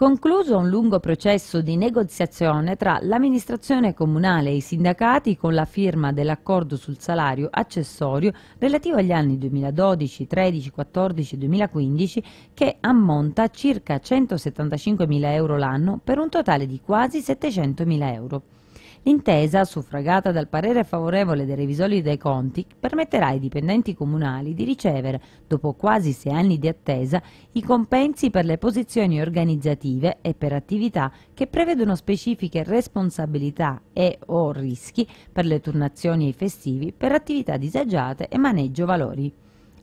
concluso un lungo processo di negoziazione tra l'amministrazione comunale e i sindacati con la firma dell'accordo sul salario accessorio relativo agli anni 2012, 13, 14 e 2015 che ammonta a circa 175 mila euro l'anno per un totale di quasi 700 mila euro. L'intesa, suffragata dal parere favorevole dei revisori dei conti, permetterà ai dipendenti comunali di ricevere, dopo quasi sei anni di attesa, i compensi per le posizioni organizzative e per attività che prevedono specifiche responsabilità e o rischi per le turnazioni e i festivi, per attività disagiate e maneggio valori.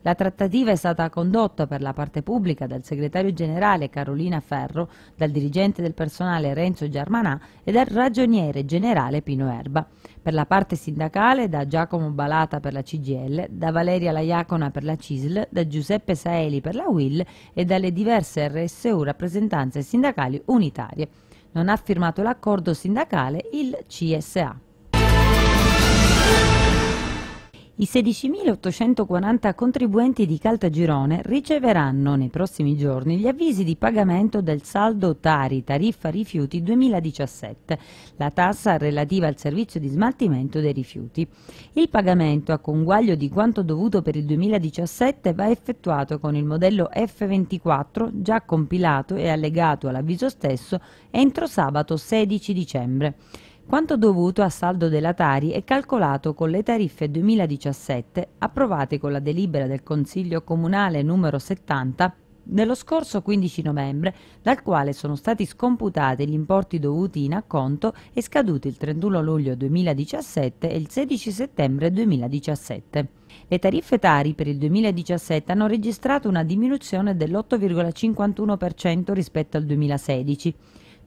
La trattativa è stata condotta per la parte pubblica dal segretario generale Carolina Ferro, dal dirigente del personale Renzo Germanà e dal ragioniere generale Pino Erba. Per la parte sindacale da Giacomo Balata per la CGL, da Valeria Laiacona per la CISL, da Giuseppe Saeli per la WIL e dalle diverse RSU rappresentanze sindacali unitarie. Non ha firmato l'accordo sindacale il CSA. I 16.840 contribuenti di Caltagirone riceveranno nei prossimi giorni gli avvisi di pagamento del saldo Tari, tariffa rifiuti 2017, la tassa relativa al servizio di smaltimento dei rifiuti. Il pagamento a conguaglio di quanto dovuto per il 2017 va effettuato con il modello F24 già compilato e allegato all'avviso stesso entro sabato 16 dicembre. Quanto dovuto a saldo della Tari è calcolato con le tariffe 2017 approvate con la delibera del Consiglio Comunale numero 70 dello scorso 15 novembre, dal quale sono stati scomputati gli importi dovuti in acconto e scaduti il 31 luglio 2017 e il 16 settembre 2017. Le tariffe Tari per il 2017 hanno registrato una diminuzione dell'8,51% rispetto al 2016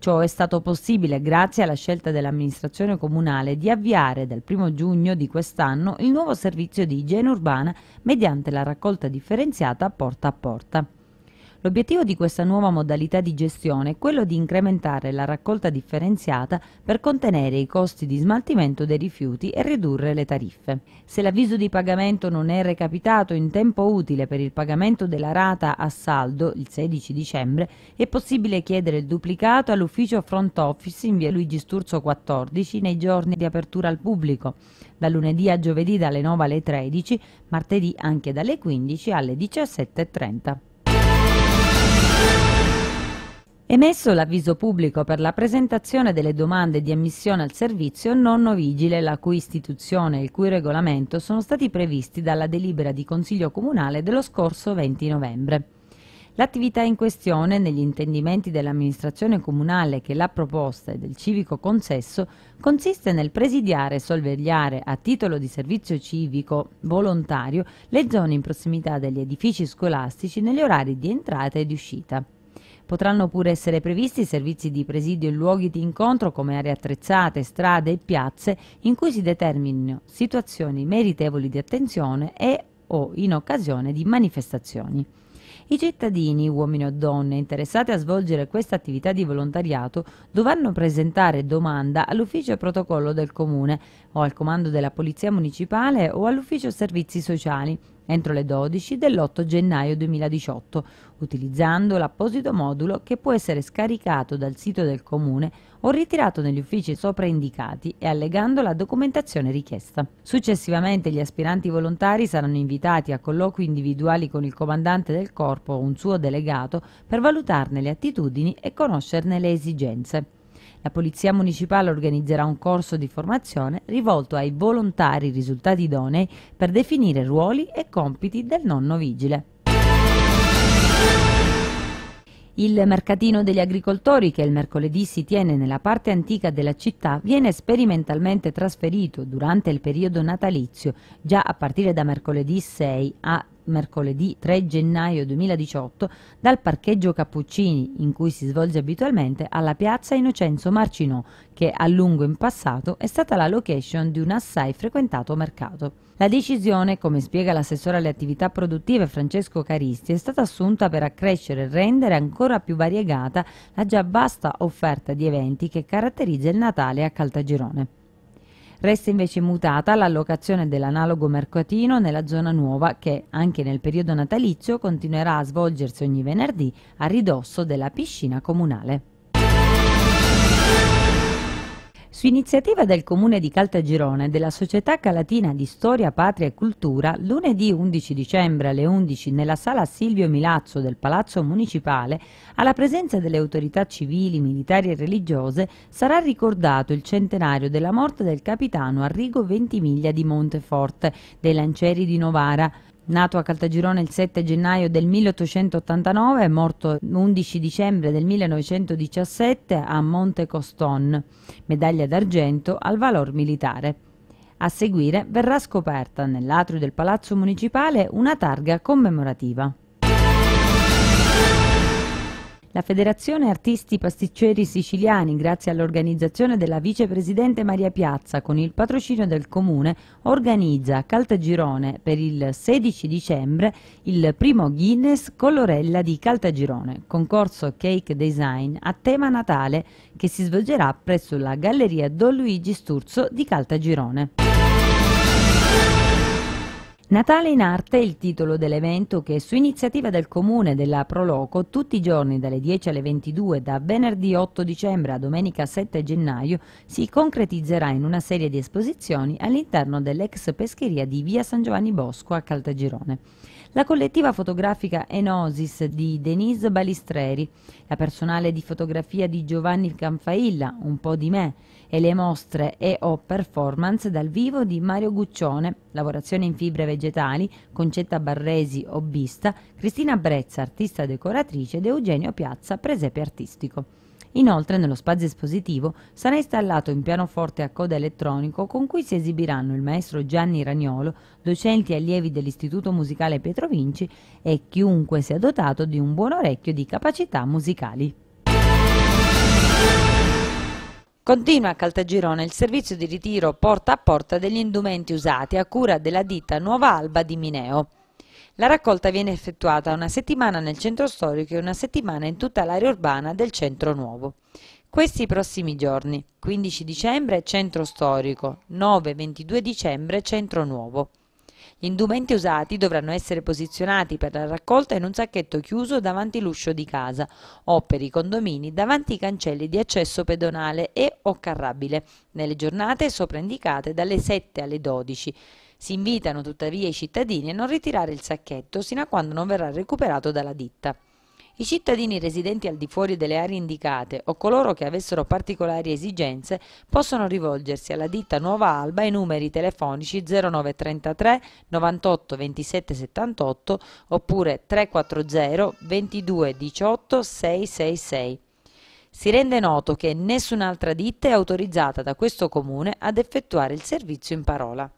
Ciò è stato possibile grazie alla scelta dell'amministrazione comunale di avviare dal 1 giugno di quest'anno il nuovo servizio di igiene urbana mediante la raccolta differenziata porta a porta. L'obiettivo di questa nuova modalità di gestione è quello di incrementare la raccolta differenziata per contenere i costi di smaltimento dei rifiuti e ridurre le tariffe. Se l'avviso di pagamento non è recapitato in tempo utile per il pagamento della rata a saldo il 16 dicembre, è possibile chiedere il duplicato all'ufficio front office in via Luigi Sturzo 14 nei giorni di apertura al pubblico, da lunedì a giovedì dalle 9 alle 13, martedì anche dalle 15 alle 17.30. Emesso l'avviso pubblico per la presentazione delle domande di ammissione al servizio nonno vigile, la cui istituzione e il cui regolamento sono stati previsti dalla delibera di Consiglio Comunale dello scorso 20 novembre. L'attività in questione, negli intendimenti dell'amministrazione comunale che l'ha proposta e del civico consesso, consiste nel presidiare e sorvegliare a titolo di servizio civico volontario le zone in prossimità degli edifici scolastici negli orari di entrata e di uscita. Potranno pure essere previsti servizi di presidio in luoghi di incontro come aree attrezzate, strade e piazze in cui si determinino situazioni meritevoli di attenzione e o in occasione di manifestazioni. I cittadini, uomini o donne, interessati a svolgere questa attività di volontariato dovranno presentare domanda all'ufficio protocollo del comune o al comando della polizia municipale o all'ufficio servizi sociali entro le 12 dell'8 gennaio 2018, utilizzando l'apposito modulo che può essere scaricato dal sito del Comune o ritirato negli uffici sopra indicati e allegando la documentazione richiesta. Successivamente gli aspiranti volontari saranno invitati a colloqui individuali con il comandante del corpo o un suo delegato per valutarne le attitudini e conoscerne le esigenze. La Polizia Municipale organizzerà un corso di formazione rivolto ai volontari risultati idonei per definire ruoli e compiti del nonno vigile. Il mercatino degli agricoltori, che il mercoledì si tiene nella parte antica della città, viene sperimentalmente trasferito durante il periodo natalizio, già a partire da mercoledì 6 a mercoledì 3 gennaio 2018 dal parcheggio Cappuccini, in cui si svolge abitualmente, alla piazza Innocenzo Marcinò, che a lungo in passato è stata la location di un assai frequentato mercato. La decisione, come spiega l'assessore alle attività produttive Francesco Caristi, è stata assunta per accrescere e rendere ancora più variegata la già vasta offerta di eventi che caratterizza il Natale a Caltagirone. Resta invece immutata l'allocazione dell'analogo mercatino nella zona nuova che, anche nel periodo natalizio, continuerà a svolgersi ogni venerdì a ridosso della piscina comunale. Su iniziativa del Comune di Caltagirone e della Società Calatina di Storia, Patria e Cultura, lunedì 11 dicembre alle 11 nella sala Silvio Milazzo del Palazzo Municipale, alla presenza delle autorità civili, militari e religiose, sarà ricordato il centenario della morte del capitano Arrigo Ventimiglia di Monteforte, dei Lancieri di Novara, Nato a Caltagirone il 7 gennaio del 1889 morto l'11 dicembre del 1917 a Monte Coston, medaglia d'argento al valor militare. A seguire verrà scoperta nell'atrio del Palazzo Municipale una targa commemorativa. La Federazione Artisti Pasticceri Siciliani, grazie all'organizzazione della vicepresidente Maria Piazza con il patrocinio del Comune, organizza a Caltagirone per il 16 dicembre il primo Guinness Colorella di Caltagirone, concorso cake design a tema natale che si svolgerà presso la Galleria Don Luigi Sturzo di Caltagirone. Natale in arte è il titolo dell'evento che su iniziativa del Comune della Proloco tutti i giorni dalle 10 alle 22 da venerdì 8 dicembre a domenica 7 gennaio si concretizzerà in una serie di esposizioni all'interno dell'ex pescheria di via San Giovanni Bosco a Caltagirone. La collettiva fotografica Enosis di Denise Balistreri, la personale di fotografia di Giovanni Canfailla, Un po' di me, e le mostre e o performance dal vivo di Mario Guccione, lavorazione in fibre vegetali, Concetta Barresi, hobbista, Cristina Brezza, artista decoratrice ed Eugenio Piazza, presepe artistico. Inoltre nello spazio espositivo sarà installato un pianoforte a coda elettronico con cui si esibiranno il maestro Gianni Ragnolo, docenti e allievi dell'Istituto Musicale Pietro Vinci e chiunque sia dotato di un buon orecchio di capacità musicali. Continua a Caltagirone il servizio di ritiro porta a porta degli indumenti usati a cura della ditta Nuova Alba di Mineo. La raccolta viene effettuata una settimana nel centro storico e una settimana in tutta l'area urbana del centro nuovo. Questi prossimi giorni, 15 dicembre centro storico, 9-22 dicembre centro nuovo. Gli indumenti usati dovranno essere posizionati per la raccolta in un sacchetto chiuso davanti l'uscio di casa o per i condomini davanti i cancelli di accesso pedonale e o carrabile nelle giornate sopraindicate dalle 7 alle 12 si invitano tuttavia i cittadini a non ritirare il sacchetto sino a quando non verrà recuperato dalla ditta. I cittadini residenti al di fuori delle aree indicate o coloro che avessero particolari esigenze possono rivolgersi alla ditta Nuova Alba ai numeri telefonici 0933 98 27 78 oppure 340 22 18 666. Si rende noto che nessun'altra ditta è autorizzata da questo comune ad effettuare il servizio in parola.